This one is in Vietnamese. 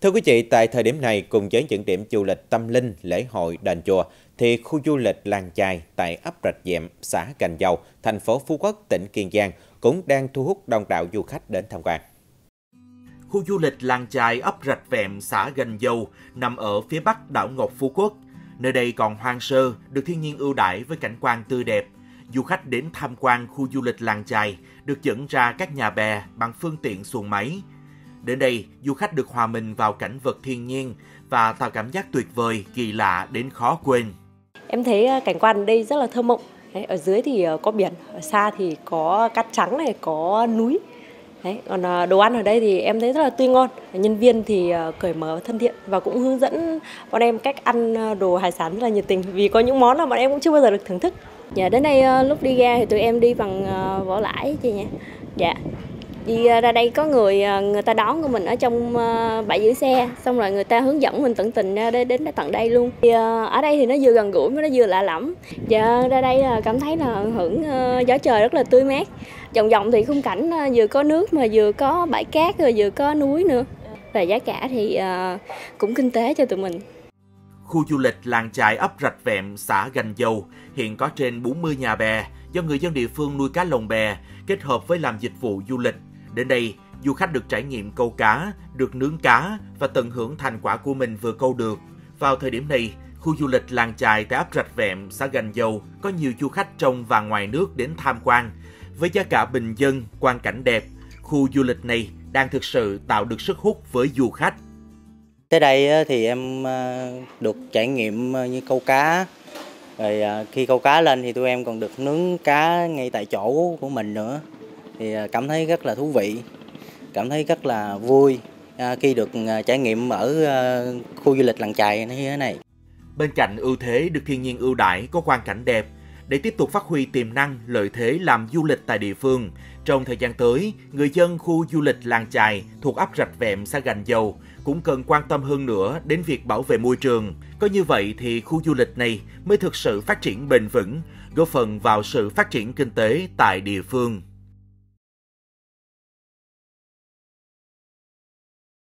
Thưa quý vị, tại thời điểm này cùng với những điểm du lịch tâm linh, lễ hội, đền chùa, thì khu du lịch Làng Chài tại ấp Rạch Dẹm, xã Gành Dầu, thành phố Phú Quốc, tỉnh Kiên Giang cũng đang thu hút đông đảo du khách đến tham quan. Khu du lịch Làng Chài ấp Rạch Vẹm, xã Gành Dầu nằm ở phía bắc đảo Ngọc Phú Quốc. Nơi đây còn hoang sơ, được thiên nhiên ưu đãi với cảnh quan tươi đẹp. Du khách đến tham quan khu du lịch Làng Chài được dẫn ra các nhà bè bằng phương tiện xuồng máy, Đến đây, du khách được hòa mình vào cảnh vật thiên nhiên và tạo cảm giác tuyệt vời, kỳ lạ đến khó quên. Em thấy à, cảnh quan đây rất là thơ mộng. Ở dưới thì à, có biển, ở xa thì có cát trắng này, có núi. Đấy, còn à, đồ ăn ở đây thì em thấy rất là tươi ngon. Nhân viên thì cởi mở thân thiện và cũng hướng dẫn bọn em cách ăn đồ hải sản rất là nhiệt tình vì có những món là bọn em cũng chưa bao giờ được thưởng thức. Dạ đến đây lúc đi ra thì tụi em đi bằng vỏ lãi chị nhé. Dạ đi ờ, ra đây có người ờ, người ta đón của mình ở trong ờ, bãi giữ xe xong rồi người ta hướng dẫn mình tận tình ra đến, đến tận đây luôn. Thì ở đây thì nó vừa gần gũi nó vừa lạ lẫm. Và ra đây là cảm thấy là hưởng gió trời rất là tươi mát. Vòng vòng thì khung cảnh vừa có nước mà vừa có bãi cát rồi vừa có núi nữa. Và giá cả thì cũng kinh tế cho tụi mình. Khu du lịch làng trại ấp Rạch Vẹm, xã Gành Dầu hiện có trên 40 nhà bè do người dân địa phương nuôi cá lồng bè kết hợp với làm dịch vụ du lịch. Đến đây, du khách được trải nghiệm câu cá, được nướng cá và tận hưởng thành quả của mình vừa câu được. Vào thời điểm này, khu du lịch làng chài tại ấp Rạch Vẹm, xã Gành Dầu có nhiều du khách trong và ngoài nước đến tham quan. Với giá cả bình dân, quan cảnh đẹp, khu du lịch này đang thực sự tạo được sức hút với du khách. Tới đây thì em à, được trải nghiệm à, như câu cá, rồi à, khi câu cá lên thì tụi em còn được nướng cá ngay tại chỗ của mình nữa thì à, cảm thấy rất là thú vị, cảm thấy rất là vui à, khi được à, trải nghiệm ở khu du lịch làng chài như thế này. Bên cạnh ưu thế được thiên nhiên ưu đãi, có quang cảnh đẹp, để tiếp tục phát huy tiềm năng, lợi thế làm du lịch tại địa phương, trong thời gian tới, người dân khu du lịch làng chài thuộc ấp rạch vẹm, xã gành dầu cũng cần quan tâm hơn nữa đến việc bảo vệ môi trường. Có như vậy thì khu du lịch này mới thực sự phát triển bền vững, góp phần vào sự phát triển kinh tế tại địa phương.